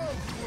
I'm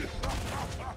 Ha ha ha!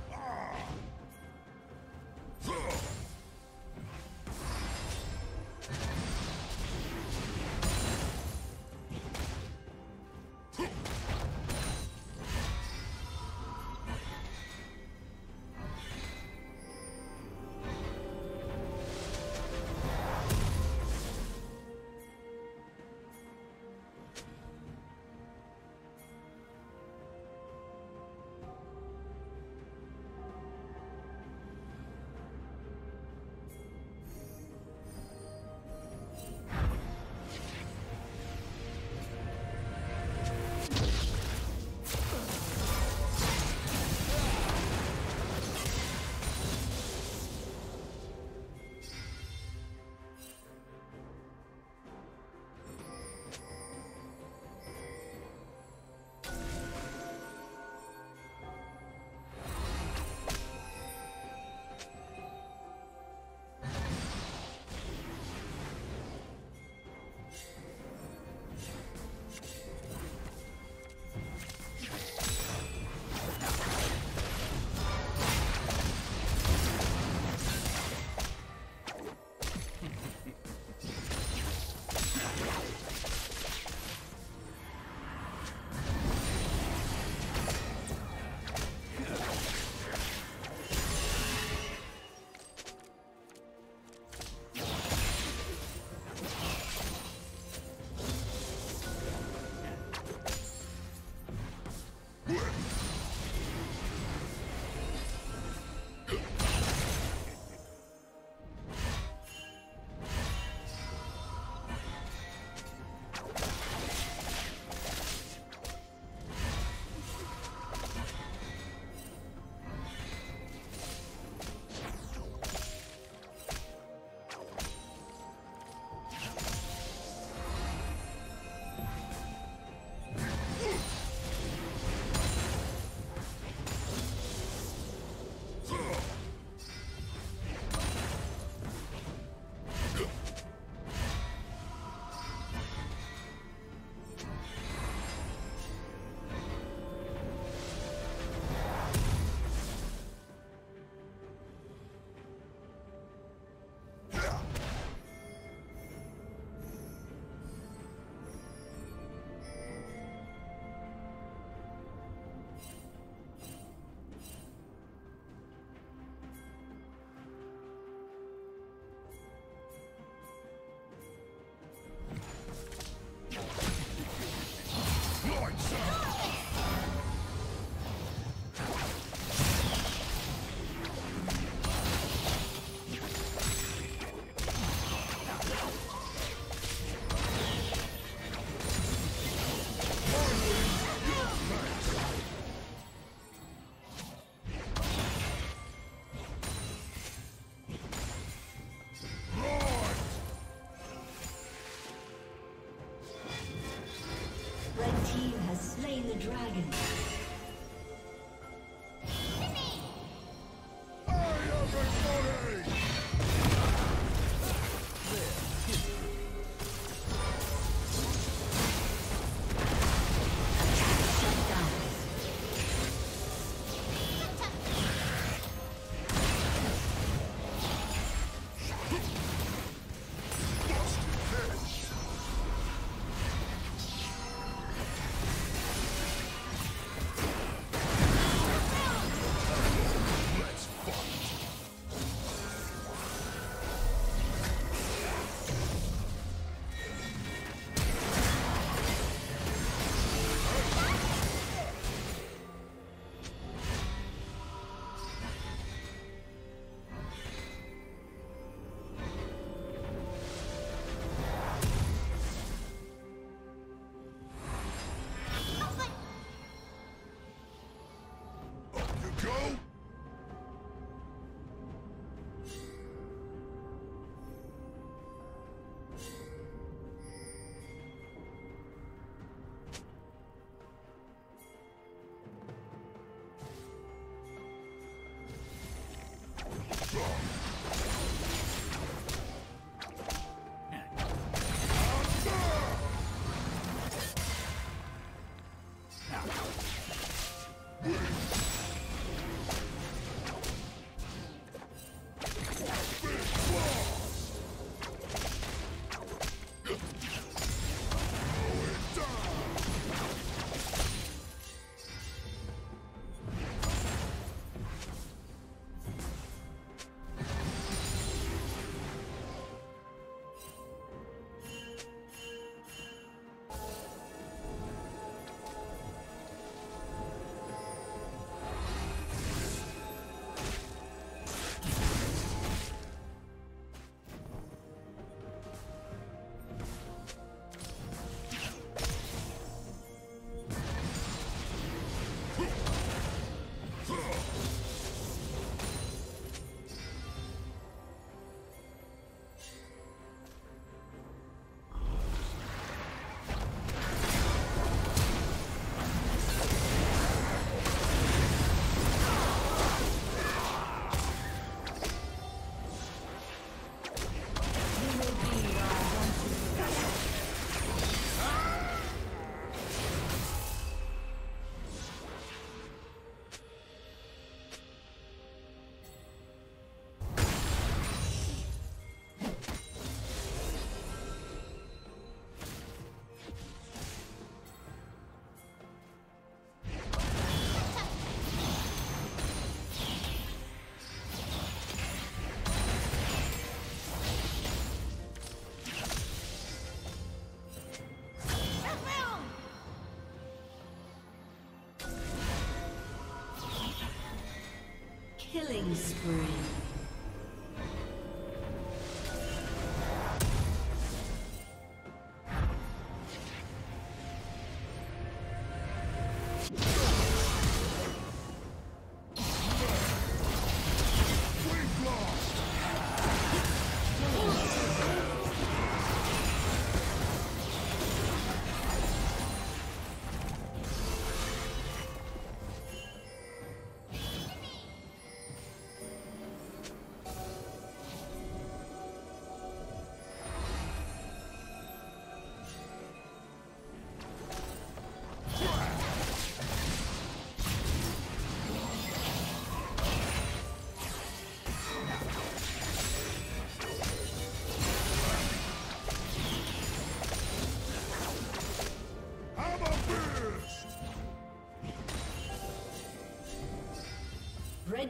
Killing spree.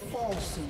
falso.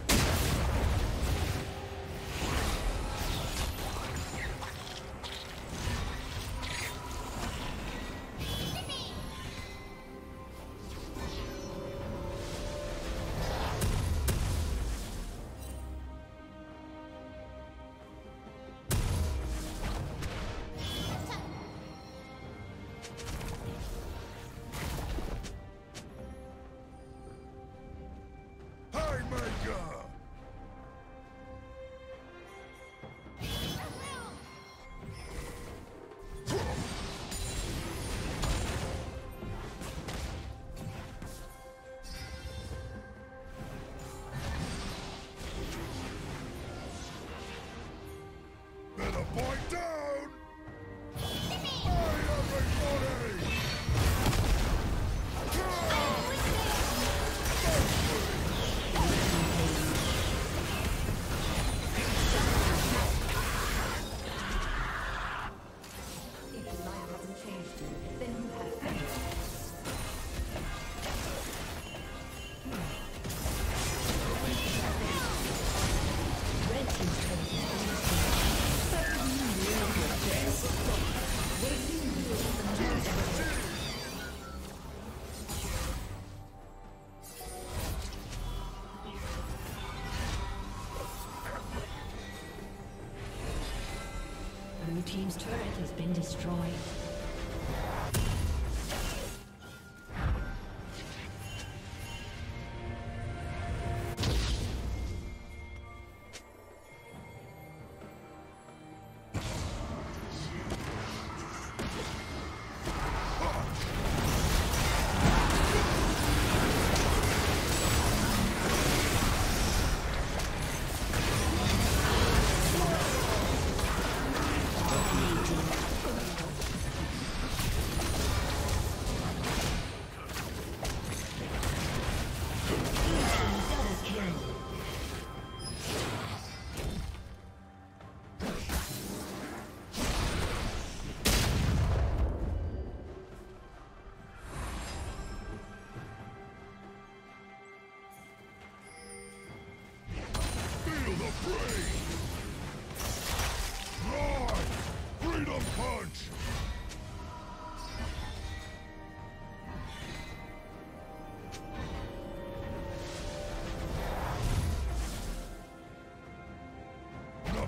Destroyed.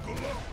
buckle up!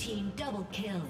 Team double kill.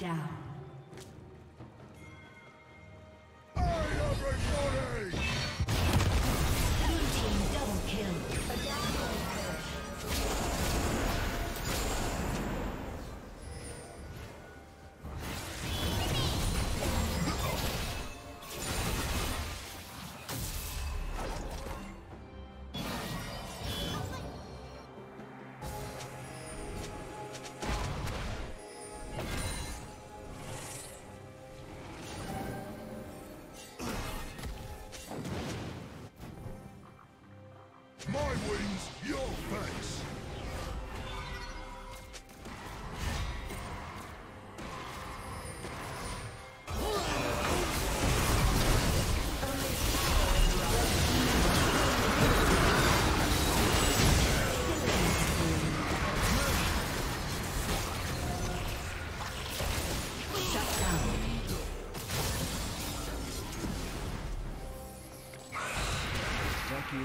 Down.